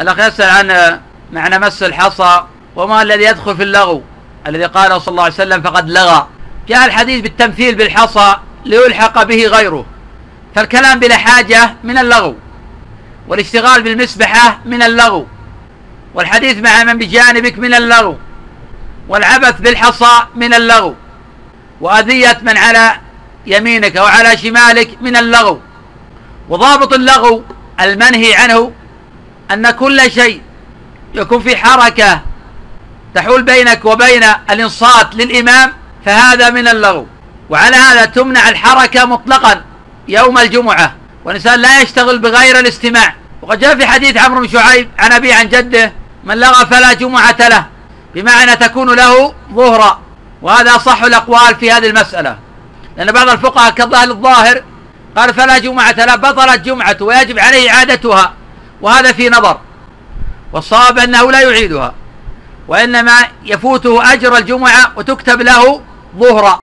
الأخ يسأل عن معنى مس الحصى وما الذي يدخل في اللغو الذي قال صلى الله عليه وسلم فقد لغى. جاء الحديث بالتمثيل بالحصى ليلحق به غيره. فالكلام بلا حاجة من اللغو والاشتغال بالمسبحة من اللغو والحديث مع من بجانبك من اللغو والعبث بالحصى من اللغو وأذية من على يمينك أو على شمالك من اللغو وضابط اللغو المنهي عنه أن كل شيء يكون في حركة تحول بينك وبين الإنصات للإمام فهذا من اللغو. وعلى هذا تمنع الحركة مطلقا يوم الجمعة. والإنسان لا يشتغل بغير الاستماع. وقد جاء في حديث عمرو بن شعيب عن أبي عن جده من لغى فلا جمعة له. بمعنى تكون له ظهرا. وهذا صح الأقوال في هذه المسألة. لأن بعض الفقهاء كظاهر الظاهر قال فلا جمعة له بطلت جمعته ويجب عليه إعادتها. وهذا في نظر. والصواب أنه لا يعيدها وإنما يفوته أجر الجمعة وتكتب له ظهرا.